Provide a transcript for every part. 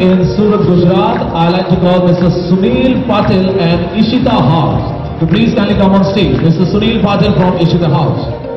In Surat, Gujarat. I like to call Mr. Sunil Patil and Ishita House. Please kindly come on stage. Mr. Sunil Patil from Ishita House.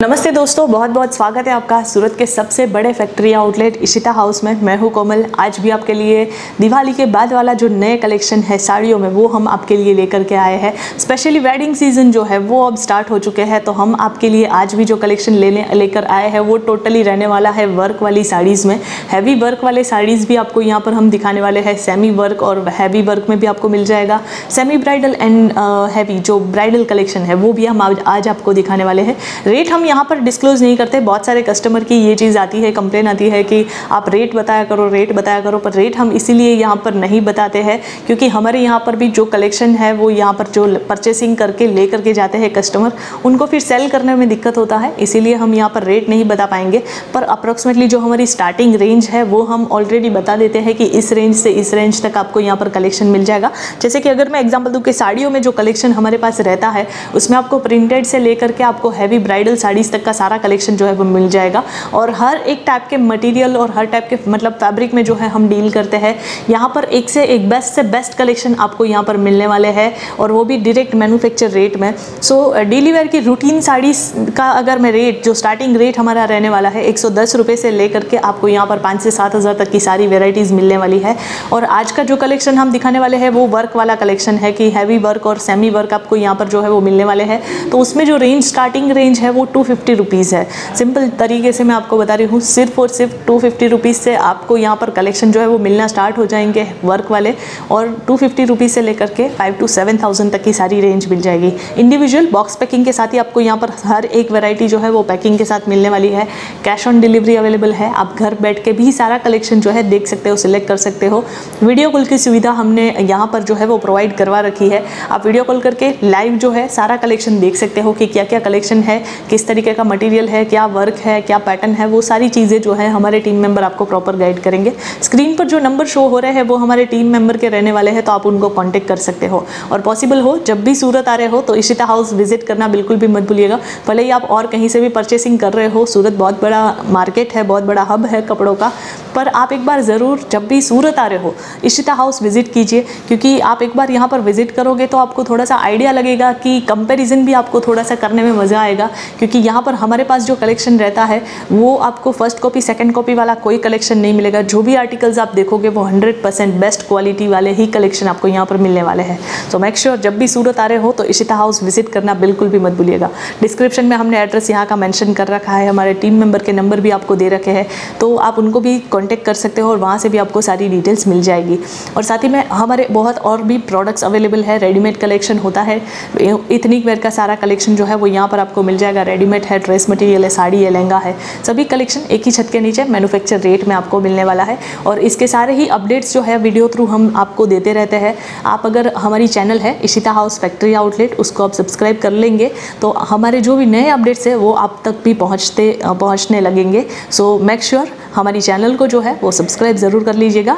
नमस्ते दोस्तों बहुत बहुत स्वागत है आपका सूरत के सबसे बड़े फैक्ट्री आउटलेट इशिता हाउस में। मैं हूँ कोमल। आज भी आपके लिए दिवाली के बाद वाला जो नए कलेक्शन है साड़ियों में वो हम आपके लिए लेकर के आए हैं। स्पेशली वेडिंग सीज़न जो है वो अब स्टार्ट हो चुके हैं तो हम आपके लिए आज भी जो कलेक्शन लेने लेकर आए हैं वो टोटली रहने वाला है वर्क वाली साड़ीज़ में। हैवी वर्क वाले साड़ीज़ भी आपको यहाँ पर हम दिखाने वाले हैं। सेमी वर्क और हैवी वर्क में भी आपको मिल जाएगा। सेमी ब्राइडल एंड हैवी जो ब्राइडल कलेक्शन है वो भी हम आज, आपको दिखाने वाले हैं। रेट हम यहाँ पर डिस्क्लोज नहीं करते। बहुत सारे कस्टमर की ये चीज़ आती है कंप्लेन आती है कि आप रेट बताया करो रेट बताया करो, पर रेट हम इसीलिए यहाँ पर नहीं बताते हैं क्योंकि हमारे यहाँ पर भी जो कलेक्शन है, वो यहाँ पर जो परचेसिंग करके ले करके जाते हैं कस्टमर उनको फिर सेल करने में दिक्कत होता है, इसीलिए हम यहाँ पर रेट नहीं बता पाएँगे। पर अप्रॉक्सीमेटली जो हमारी स्टार्टिंग रेंज है, वो हम ऑलरेडी बता देते हैं कि इस रेंज से इस रेंज तक आपको यहाँ पर कलेक्शन मिल जाएगा। जैसे कि अगर मैं एग्ज़ाम्पल दूँ कि साड़ियों में जो कलेक्शन हमारे पास रहता है, उसमें आपको प्रिंटेड से लेकर के आपको हैवी ब्राइडल साड़ीज़ तक का सारा कलेक्शन जो है वो मिल जाएगा। और हर एक टाइप के मटेरियल और हर टाइप के मतलब फैब्रिक में जो है हम डील करते हैं। यहाँ पर एक से एक बेस्ट से बेस्ट कलेक्शन आपको यहाँ पर मिलने वाले हैं और वो भी डायरेक्ट मैन्युफैक्चर रेट में। सो डेली वेयर की रूटीन साड़ीज़ का अगर मैं रेट जो स्टार्टिंग रेट हमारा रहने वाला है, एक सौ से लेकर के आपको यहाँ पर पाँच से सात हज़ार तक की सारी वेराइटीज़ मिलने वाली है। और आज का जो कलेक्शन हम दिखाने वाले हैं, वो वर्क वाला कलेक्शन है कि हैवी वर्क और सेमी वर्क आपको यहाँ पर जो है वो मिलने वाले हैं। तो उसमें जो रेंज स्टार्टिंग रेंज है, वो टू फिफ्टी रुपीज़ है। सिंपल तरीके से मैं आपको बता रही हूँ, सिर्फ़ और सिर्फ़ टू फिफ्टी रुपीज़ से आपको यहाँ पर कलेक्शन जो है वो मिलना स्टार्ट हो जाएँगे वर्क वाले और टू फिफ्टी रुपीज़ से लेकर के फाइव टू सेवन थाउज़ेंड तक की सारी रेंज मिल जाएगी। इंडिविजुअल बॉक्स पैकिंग के साथ ही आपको यहाँ पर हर एक वेराइटी जो है वो पैकिंग के साथ मिलने वाली है। कैश ऑन डिलीवरी अवेलेबल है। आप घर बैठ के भी सारा कलेक्शन जो है देख सकते हो सिलेक्ट कर सकते हो। वीडियो कॉल की सुविधा हमने यहाँ पर जो है वो प्रोवाइड करवा रखी है। आप वीडियो कॉल करके लाइव जो है सारा कलेक्शन देख सकते हो कि क्या क्या कलेक्शन है, किस तरीके का मटेरियल है, क्या वर्क है, क्या पैटर्न है, वो सारी चीज़ें जो है हमारे टीम मेंबर आपको प्रॉपर गाइड करेंगे। स्क्रीन पर जो नंबर शो हो रहे हैं, वो हमारे टीम मेंबर के रहने वाले हैं तो आप उनको कॉन्टेक्ट कर सकते हो। और पॉसिबल हो, जब भी सूरत आ रहे हो तो इशिता हाउस विज़िट करना बिल्कुल भी मत भूलिएगा। भले ही आप और कहीं से भी परचेसिंग कर रहे हो, सूरत बहुत बड़ा मार्केट है, बहुत बड़ा हब है कपड़ों का, पर आप एक बार ज़रूर जब भी सूरत आ रहे हो इशिता हाउस विज़िट कीजिए, क्योंकि आप एक बार यहाँ पर विज़िट करोगे तो आपको थोड़ा सा आइडिया लगेगा कि कंपेरिजन भी आपको थोड़ा सा करने में मज़ा आएगा, क्योंकि यहाँ पर हमारे पास जो कलेक्शन रहता है, वो आपको फ़र्स्ट कॉपी सेकंड कॉपी वाला कोई कलेक्शन नहीं मिलेगा। जो भी आर्टिकल्स आप देखोगे, वो 100% बेस्ट क्वालिटी वाले ही कलेक्शन आपको यहाँ पर मिलने वाले हैं। तो मेक श्योर जब भी सूरत आ रहे हो तो इशिता हाउस विज़िट करना बिल्कुल भी मत भूलिएगा। डिस्क्रिप्शन में हमने एड्रेस यहाँ का मैंशन कर रखा है। हमारे टीम मेंबर के नंबर भी आपको दे रखे हैं। तो आप उनको भी कॉन्टेक्ट कर सकते हो और वहाँ से भी आपको सारी डिटेल्स मिल जाएगी। और साथ ही में हमारे बहुत और भी प्रोडक्ट्स अवेलेबल है। रेडीमेड कलेक्शन होता है। इथनिक वेयर का सारा कलेक्शन जो है, वो यहाँ पर आपको मिल जाएगा। रेडीमेड है ड्रेस मटेरियल है, साड़ी है, लहंगा है, सभी कलेक्शन एक ही छत के नीचे मैन्युफैक्चर रेट में आपको मिलने वाला है। और इसके सारे ही अपडेट्स जो है वीडियो थ्रू हम आपको देते रहते हैं। आप अगर हमारी चैनल है इशिता हाउस फैक्ट्री आउटलेट उसको आप सब्सक्राइब कर लेंगे तो हमारे जो भी नए अपडेट्स है, वो आप तक भी पहुँचते, पहुँचने लगेंगे। सो मेक श्योर हमारी चैनल को जो है, वो सब्सक्राइब ज़रूर कर लीजिएगा।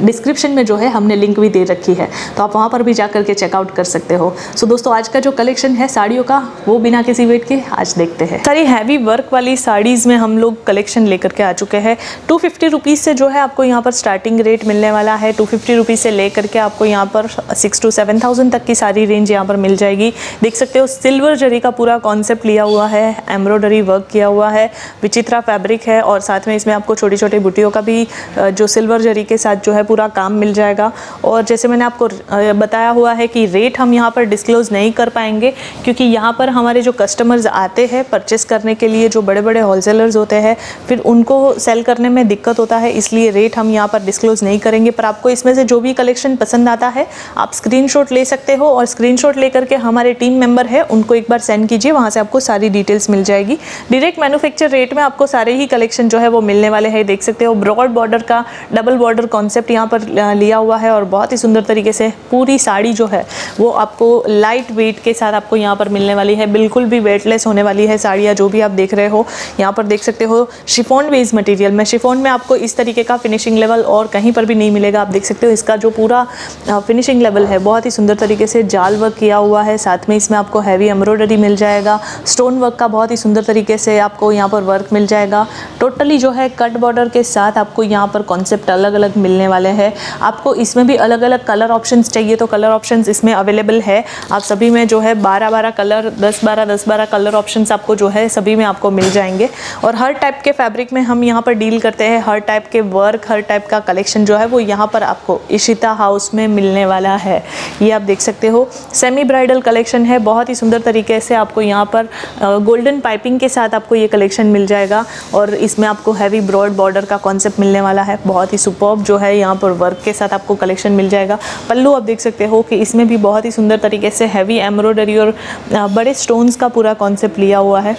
डिस्क्रिप्शन में जो है हमने लिंक भी दे रखी है। तो आप वहाँ पर भी जा करके चेकआउट कर सकते हो। सो दोस्तों, आज का जो कलेक्शन है साड़ियों का, वो बिना किसी वेट के आज देखते हैं। सारी हैवी वर्क वाली साड़ीज़ में हम लोग कलेक्शन लेकर के आ चुके हैं। टू फिफ्टी से जो है आपको यहाँ पर स्टार्टिंग रेट मिलने वाला है। टू फिफ्टी से लेकर के आपको यहाँ पर सिक्स टू सेवन थाउज़ेंड तक की सारी रेंज यहाँ पर मिल जाएगी। देख सकते हो सिल्वर जरी का पूरा कॉन्सेप्ट लिया हुआ है एम्ब्रॉयडरी वर्क किया हुआ है, विचित्रा फैब्रिक है, और साथ में इसमें आपको छोटी छोटी बुटियों का भी जो सिल्वर जरी के साथ जो है पूरा काम मिल जाएगा। और जैसे मैंने आपको बताया हुआ है कि रेट हम यहाँ पर डिस्क्लोज नहीं कर पाएँगे, क्योंकि यहाँ पर हमारे जो कस्टमर्स आते हैं परचेस करने के लिए, जो बड़े बड़े होलसेलर्स होते हैं, फिर उनको सेल करने में दिक्कत होता है, इसलिए रेट हम यहाँ पर डिस्क्लोज नहीं करेंगे। पर आपको इसमें से जो भी कलेक्शन पसंद आता है, आप स्क्रीनशॉट ले सकते हो और स्क्रीनशॉट लेकर के हमारे टीम मेंबर है, उनको एक बार सेंड कीजिए, वहाँ से आपको सारी डिटेल्स मिल जाएगी। डायरेक्ट मैन्युफैक्चर रेट में आपको सारे ही कलेक्शन जो है वो मिलने वाले हैं, देख सकते हो ब्रॉड बॉर्डर का डबल बॉर्डर कॉन्सेप्ट यहाँ पर लिया हुआ है और बहुत ही सुंदर तरीके से पूरी साड़ी जो है वो आपको लाइट वेट के साथ आपको यहाँ पर मिलने वाली है। बिल्कुल भी वेटलेस होने वाली है साड़ियाँ जो भी आप देख रहे हो। यहाँ पर देख सकते हो शिफॉन बेस मटेरियल में। शिफॉन में आपको इस तरीके का फिनिशिंग लेवल और कहीं पर भी नहीं मिलेगा। आप देख सकते हो इसका जो पूरा फिनिशिंग लेवल है, बहुत ही सुंदर तरीके से जाल वर्क किया हुआ है। साथ में इसमें आपको हैवी एम्ब्रॉयडरी मिल जाएगा। स्टोन वर्क का बहुत ही सुंदर तरीके से आपको यहाँ पर वर्क मिल जाएगा। टोटली जो है कट बॉर्डर के साथ आपको यहाँ पर कॉन्सेप्ट अलग अलग मिलने वाले हैं। आपको इसमें भी अलग अलग कलर ऑप्शंस चाहिए तो कलर ऑप्शंस इसमें अवेलेबल है। आप सभी में जो है बारह बारह कलर दस बारह दस बारह कलर ऑप्शंस आपको जो है सभी में आपको मिल जाएँगे। और हर टाइप के फैब्रिक में हम यहाँ पर डील करते हैं। हर टाइप के वर्क हर टाइप का कलेक्शन जो है, वो यहाँ पर आपको इशिता हाउस में मिलने वाला है। ये आप देख सकते हो। सेमी ब्राइडल कलेक्शन है। बहुत ही सुंदर तरीके से आपको यहाँ पर गोल्डन पाइपिंग के साथ आपको ये कलेक्शन मिल जाएगा। और इसमें आपको हैवी ब्रॉड बॉर्डर का कॉन्सेप्ट मिलने वाला है। बहुत ही सुपर्ब जो है यहाँ पर वर्क के साथ आपको कलेक्शन मिल जाएगा। पल्लू, आप देख सकते हो कि इसमें भी बहुत ही सुंदर तरीके से हैवी एम्ब्रॉयडरी और बड़े स्टोन्स का पूरा कॉन्सेप्ट लिया हुआ है।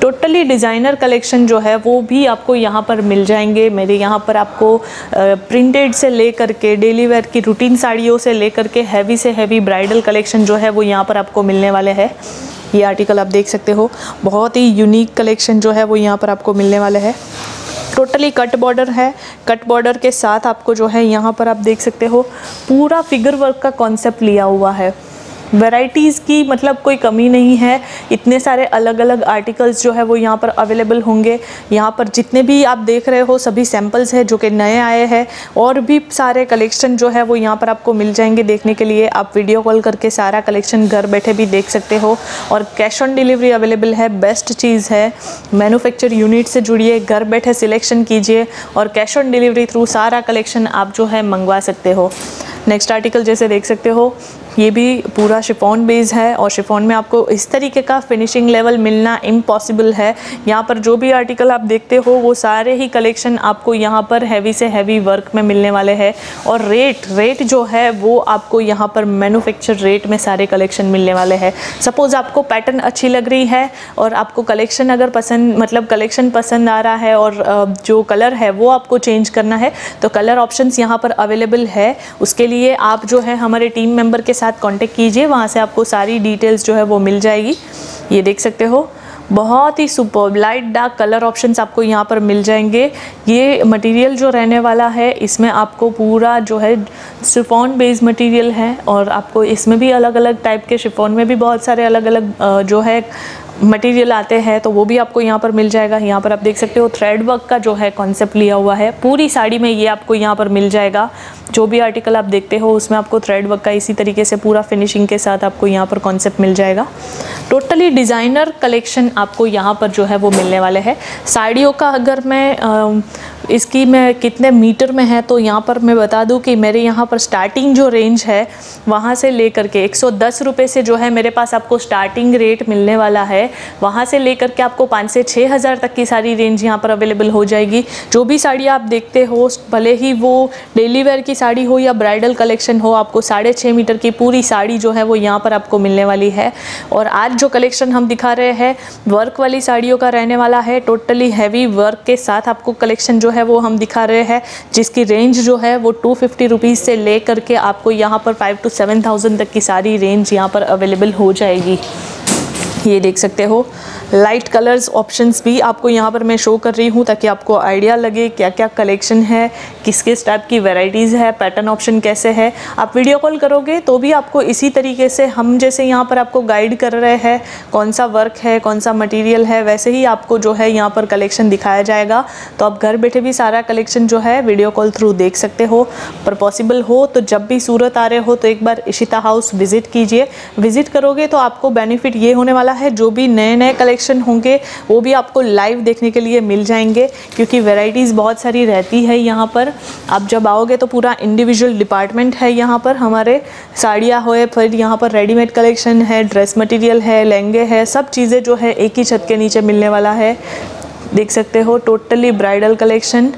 टोटली डिज़ाइनर कलेक्शन जो है, वो भी आपको यहाँ पर मिल जाएँगे। मेरे यहाँ पर आपको प्रिंटेड से लेकर के डेली वेयर की रूटीन साड़ियों से लेकर के हैवी से हैवी ब्राइडल कलेक्शन जो है, वो यहाँ पर आपको मिलने वाले हैं। ये आर्टिकल आप देख सकते हो। बहुत ही यूनिक कलेक्शन जो है, वो यहाँ पर आपको मिलने वाले हैं। टोटली कट बॉर्डर है। कट बॉर्डर के साथ आपको जो है यहाँ पर आप देख सकते हो, पूरा फिगर वर्क का कॉन्सेप्ट लिया हुआ है। वैरायटीज़ की मतलब कोई कमी नहीं है। इतने सारे अलग अलग आर्टिकल्स जो है वो यहाँ पर अवेलेबल होंगे। यहाँ पर जितने भी आप देख रहे हो, सभी सैम्पल्स हैं जो कि नए आए हैं। और भी सारे कलेक्शन जो है वो यहाँ पर आपको मिल जाएँगे देखने के लिए। आप वीडियो कॉल करके सारा कलेक्शन घर बैठे भी देख सकते हो। और कैश ऑन डिलीवरी अवेलेबल है बेस्ट चीज़ है। मैन्युफैक्चर यूनिट से जुड़िए, घर बैठे सिलेक्शन कीजिए और कैश ऑन डिलीवरी थ्रू सारा कलेक्शन आप जो है मंगवा सकते हो। नेक्स्ट आर्टिकल जैसे देख सकते हो। ये भी पूरा शिफॉन बेस है और शिफॉन में आपको इस तरीके का फिनिशिंग लेवल मिलना इम्पॉसिबल है। यहाँ पर जो भी आर्टिकल आप देखते हो, वो सारे ही कलेक्शन आपको यहाँ पर हैवी से हैवी वर्क में मिलने वाले हैं। और रेट रेट जो है, वो आपको यहाँ पर मैन्युफैक्चर रेट में सारे कलेक्शन मिलने वाले हैं। सपोज़ आपको पैटर्न अच्छी लग रही है और आपको कलेक्शन अगर पसंद मतलब कलेक्शन पसंद आ रहा है और जो कलर है, वो आपको चेंज करना है तो कलर ऑप्शंस यहाँ पर अवेलेबल है। उसके लिए आप जो है, हमारे टीम मेंबर के साथ कांटेक्ट कीजिए, वहाँ से आपको सारी डिटेल्स जो है वो मिल जाएगी। ये देख सकते हो, बहुत ही super light dark colour options आपको यहाँ पर मिल जाएँगे। ये मटेरियल जो रहने वाला है, इसमें आपको पूरा जो है शिफॉन बेस्ड मटेरियल है और आपको इसमें भी अलग अलग टाइप के शिफॉन में भी बहुत सारे अलग अलग जो है मटेरियल आते हैं तो वो भी आपको यहाँ पर मिल जाएगा। यहाँ पर आप देख सकते हो थ्रेड वर्क का जो है कॉन्सेप्ट लिया हुआ है। पूरी साड़ी में ये आपको यहाँ पर मिल जाएगा। जो भी आर्टिकल आप देखते हो, उसमें आपको थ्रेड वर्क का इसी तरीके से पूरा फिनिशिंग के साथ आपको यहाँ पर कॉन्सेप्ट मिल जाएगा। टोटली डिज़ाइनर कलेक्शन आपको यहाँ पर जो है वो मिलने वाले हैं। साड़ियों का अगर मैं इसकी मैं कितने मीटर में है तो यहाँ पर मैं बता दूँ कि मेरे यहाँ पर स्टार्टिंग जो रेंज है, वहाँ से लेकर के 110 रुपए से जो है मेरे पास आपको स्टार्टिंग रेट मिलने वाला है। वहाँ से लेकर के आपको पाँच से छः हज़ार तक की सारी रेंज यहाँ पर अवेलेबल हो जाएगी। जो भी साड़ी आप देखते हो, भले ही वो डेली वेयर की साड़ी हो या ब्राइडल कलेक्शन हो, आपको साढ़े छः मीटर की पूरी साड़ी जो है वो यहाँ पर आपको मिलने वाली है। और आज जो कलेक्शन हम दिखा रहे हैं, वर्क वाली साड़ियों का रहने वाला है। टोटली हैवी वर्क के साथ आपको कलेक्शन जो है वो हम दिखा रहे हैं, जिसकी रेंज जो है वो टू फिफ्टी से ले करके आपको यहाँ पर फाइव टू सेवन तक की सारी रेंज यहाँ पर अवेलेबल हो जाएगी। ये देख सकते हो। लाइट कलर्स ऑप्शंस भी आपको यहाँ पर मैं शो कर रही हूँ ताकि आपको आइडिया लगे क्या क्या कलेक्शन है किस किस टाइप की वेराइटीज़ है पैटर्न ऑप्शन कैसे है। आप वीडियो कॉल करोगे तो भी आपको इसी तरीके से हम जैसे यहाँ पर आपको गाइड कर रहे हैं कौन सा वर्क है, कौन सा मटीरियल है, वैसे ही आपको जो है यहाँ पर कलेक्शन दिखाया जाएगा। तो आप घर बैठे भी सारा कलेक्शन जो है वीडियो कॉल थ्रू देख सकते हो। पर पॉसिबल हो तो जब भी सूरत आ रहे हो तो एक बार इशिता हाउस विज़िट कीजिए। विज़िट करोगे तो आपको बेनिफिट ये होने वाला है, जो भी नए नए कलेक्शन होंगे, वो भी आपको लाइव देखने के लिए मिल जाएँगे, क्योंकि वेराइटीज़ बहुत सारी रहती है यहाँ पर। आप जब आओगे तो पूरा इंडिविजुअल डिपार्टमेंट है यहाँ पर, हमारे साड़ियाँ हो फिर यहाँ पर रेडीमेड कलेक्शन है ड्रेस मटेरियल है, लहंगे है, सब चीज़ें जो है एक ही छत के नीचे मिलने वाला है। देख सकते हो टोटली ब्राइडल कलेक्शन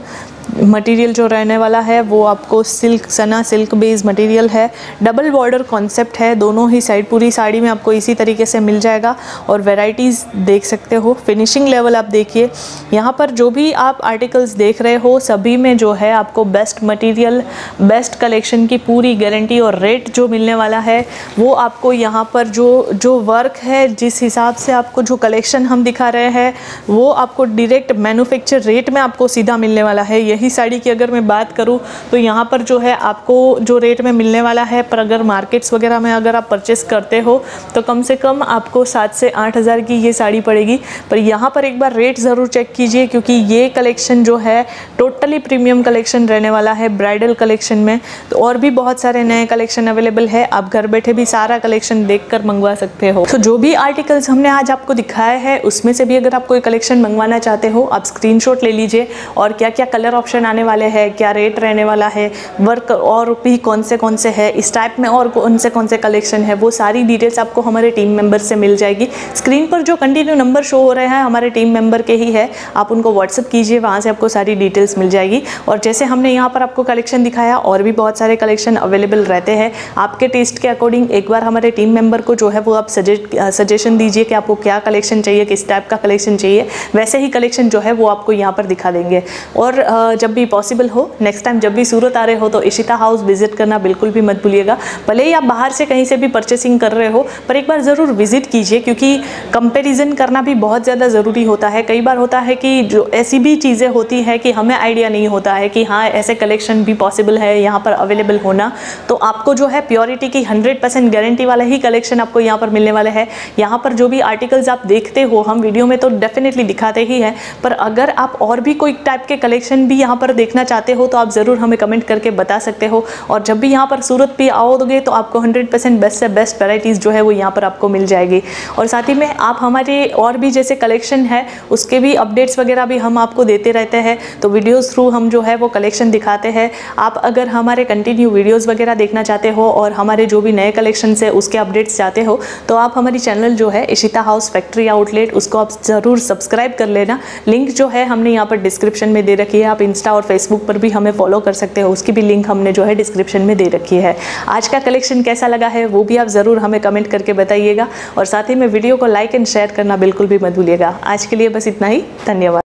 मटेरियल जो रहने वाला है, वो आपको सिल्क सना सिल्क बेस मटेरियल है। डबल बॉर्डर कॉन्सेप्ट है, दोनों ही साइड पूरी साड़ी में आपको इसी तरीके से मिल जाएगा और वेराइटीज़ देख सकते हो। फिनिशिंग लेवल आप देखिए, यहाँ पर जो भी आप आर्टिकल्स देख रहे हो, सभी में जो है आपको बेस्ट मटेरियल बेस्ट कलेक्शन की पूरी गारंटी और रेट जो मिलने वाला है, वो आपको यहाँ पर जो जो वर्क है, जिस हिसाब से आपको जो कलेक्शन हम दिखा रहे हैं, वो आपको डायरेक्ट मैन्युफैक्चर रेट में आपको सीधा मिलने वाला है। यही यही साड़ी की अगर मैं बात करूँ तो यहाँ पर जो है आपको जो रेट में मिलने वाला है, पर अगर मार्केट्स वगैरह में अगर आप परचेस करते हो तो कम से कम आपको सात से आठ हज़ार की ये साड़ी पड़ेगी। पर यहाँ पर एक बार रेट ज़रूर चेक कीजिए, क्योंकि ये कलेक्शन जो है टोटली प्रीमियम कलेक्शन रहने वाला है ब्राइडल कलेक्शन में। तो और भी बहुत सारे नए कलेक्शन अवेलेबल है, आप घर बैठे भी सारा कलेक्शन देख कर मंगवा सकते हो। तो जो भी आर्टिकल्स हमने आज आपको दिखाया है, उसमें से भी अगर आप कोई कलेक्शन मंगवाना चाहते हो, आप स्क्रीन ले लीजिए, और क्या क्या कलर ऑप्शन आने वाले हैं, क्या रेट रहने वाला है वर्क और भी कौन से कौन से है, इस टाइप में और कौन से कौन से कलेक्शन है, वो सारी डिटेल्स आपको हमारे टीम मेंबर से मिल जाएगी। स्क्रीन पर जो कंटिन्यू नंबर शो हो रहे हैं, हमारे टीम मेंबर के ही है, आप उनको व्हाट्सअप कीजिए, वहाँ से आपको सारी डिटेल्स मिल जाएगी। और जैसे हमने यहाँ पर आपको कलेक्शन दिखाया, और भी बहुत सारे कलेक्शन अवेलेबल रहते हैं, आपके टेस्ट के अकॉर्डिंग एक बार हमारे टीम मेंबर को जो है वो आप सजेशन दीजिए कि आपको क्या कलेक्शन चाहिए, किस टाइप का कलेक्शन चाहिए, वैसे ही कलेक्शन जो है वो आपको यहाँ पर दिखा देंगे। और जब भी पॉसिबल हो नेक्स्ट टाइम जब भी सूरत आ रहे हो तो इशिता हाउस विज़िट करना बिल्कुल भी मत भूलिएगा। भले ही आप बाहर से कहीं से भी परचेसिंग कर रहे हो, पर एक बार ज़रूर विज़िट कीजिए, क्योंकि कंपैरिजन करना भी बहुत ज़्यादा ज़रूरी होता है। कई बार होता है कि जो ऐसी भी चीज़ें होती है कि हमें आइडिया नहीं होता है कि हाँ ऐसे कलेक्शन भी पॉसिबल है, यहाँ पर अवेलेबल होना। तो आपको जो है प्योरिटी की हंड्रेड गारंटी वाला ही कलेक्शन आपको यहाँ पर मिलने वाला है। यहाँ पर जो भी आर्टिकल्स आप देखते हो, हम वीडियो में तो डेफिनेटली दिखाते ही हैं, पर अगर आप और भी कोई टाइप के कलेक्शन भी यहाँ पर देखना चाहते हो तो आप ज़रूर हमें कमेंट करके बता सकते हो। और जब भी यहाँ पर सूरत पे आओगे तो आपको 100 परसेंट बेस्ट से बेस्ट वेराइटीज़ जो है वो यहाँ पर आपको मिल जाएगी। और साथ ही में आप हमारे और भी जैसे कलेक्शन है, उसके भी अपडेट्स वगैरह भी हम आपको देते रहते हैं। तो वीडियोज़ थ्रू हम जो है वो कलेक्शन दिखाते हैं। आप अगर हमारे कंटिन्यू वीडियोज़ वगैरह देखना चाहते हो और हमारे जो भी नए कलेक्शन है, उसके अपडेट्स चाहते हो तो आप हमारी चैनल जो है इशिता हाउस फैक्ट्री आउटलेट उसको आप ज़रूर सब्सक्राइब कर लेना। लिंक जो है हमने यहाँ पर डिस्क्रिप्शन में दे रखी है, आप इंस्टा और फेसबुक पर भी हमें फॉलो कर सकते हो। उसकी भी लिंक हमने जो है डिस्क्रिप्शन में दे रखी है। आज का कलेक्शन कैसा लगा है, वो भी आप ज़रूर हमें कमेंट करके बताइएगा। और साथ ही में वीडियो को लाइक एंड शेयर करना बिल्कुल भी मत भूलिएगा। आज के लिए बस इतना ही। धन्यवाद।